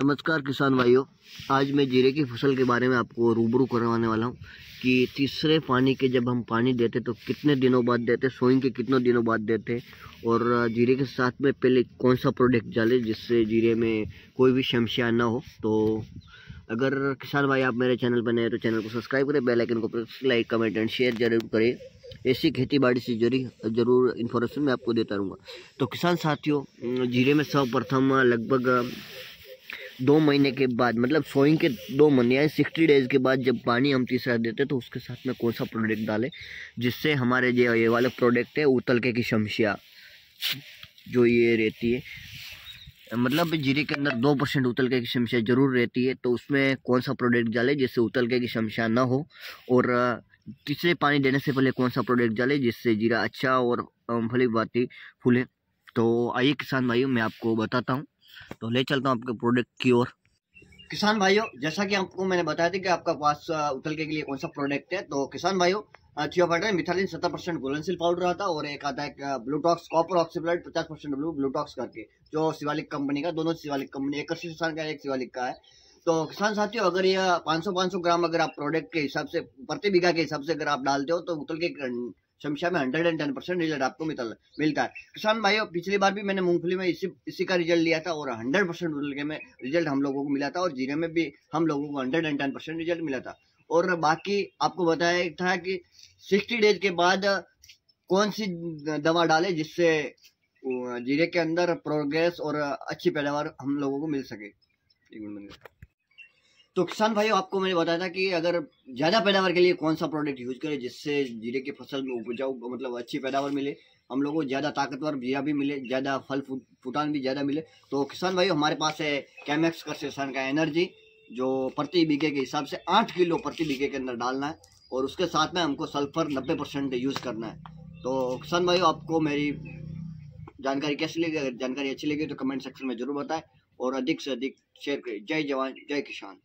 नमस्कार किसान भाइयों, आज मैं जीरे की फ़सल के बारे में आपको रूबरू करवाने वाला हूँ कि तीसरे पानी के जब हम पानी देते तो कितने दिनों बाद देते सोइंग के कितने दिनों बाद देते और जीरे के साथ में पहले कौन सा प्रोडक्ट डाले जिससे जीरे में कोई भी शमशिया ना हो। तो अगर किसान भाई आप मेरे चैनल पर नए तो चैनल को सब्सक्राइब करें बेलाइकन को press like, comment and share ज़रूर करें। ऐसी खेती बाड़ी से जरी ज़रूर इन्फॉर्मेशन मैं आपको देता रहूँगा। तो किसान साथियों, जीरे में सर्वप्रथम लगभग दो महीने के बाद मतलब सोइंग के दो महीने यानी सिक्सटी डेज़ के बाद जब पानी हम तीसरा देते तो उसके साथ में कौन सा प्रोडक्ट डालें, जिससे हमारे जो ये वाले प्रोडक्ट है उतलके की शमशिया, जो ये रहती है मतलब जीरे के अंदर दो परसेंट उतलके की शमशिया ज़रूर रहती है तो उसमें कौन सा प्रोडक्ट डालें, जिससे उतलके की शमशिया ना हो, और तीसरे पानी देने से पहले कौन सा प्रोडक्ट डालें, जिससे जीरा अच्छा और फली बाती फूले। तो आइए किसान भाइयों, मैं आपको बताता हूँ। तो ले चलता हूँ आपके प्रोडक्ट की ओर। किसान भाइयों, जैसा कि आपको मैंने बताया था कि आपका पास उतल के लिए कौन सा प्रोडक्ट है तो किसान भाइयों थियोफाइटर मिथालिन सत्तर परसेंट गोलनसिल पाउडर आता है और एक आता है ब्लूटॉक्स कॉपर ऑक्सीब्लाइड पचास परसेंट ब्लू ब्लूटॉक्स करके, जो शिवालिक कंपनी का, दोनों शिवालिक कंपनी एक किसान का, एक शिवालिक का है। तो किसान साथियों, अगर ये 500 500 ग्राम अगर आप प्रोडक्ट के हिसाब से, प्रति बीघा के हिसाब से अगर आप डालते हो तो उतल के समस्या में hundred and ten percent result आपको मिलता है। किसान भाइयों, पिछली बार भी मैंने मूंगफली में इसी इसी का रिज़ल्ट लिया था और हंड्रेड परसेंट में रिज़ल्ट हम लोगों को मिला था और जीरे में भी हम लोगों को hundred and ten percent result मिला था। और बाकी आपको बताया था कि सिक्सटी डेज़ के बाद कौन सी दवा डाले जिससे जीरे के अंदर प्रोग्रेस और अच्छी पैदावार हम लोगों को मिल सके। तो किसान भाइयों, आपको मैंने बताया था कि अगर ज़्यादा पैदावार के लिए कौन सा प्रोडक्ट यूज़ करें जिससे जीरे की फ़सल में उपजाऊ मतलब अच्छी पैदावार मिले, हम लोगों को ज़्यादा ताकतवर जीरा भी मिले, ज़्यादा फल फुटान भी ज़्यादा मिले। तो किसान भाइयों, हमारे पास है कैमेक्स कर का एनर्जी जो प्रति बीघे के हिसाब से आठ किलो प्रति बीघे के अंदर डालना है और उसके साथ में हमको सल्फ़र नब्बे परसेंट यूज़ करना है। तो किसान भाई आपको मेरी जानकारी कैसी लगी? अगर जानकारी अच्छी लगी तो कमेंट सेक्शन में ज़रूर बताएँ और अधिक से अधिक शेयर करें। जय जवान, जय किसान।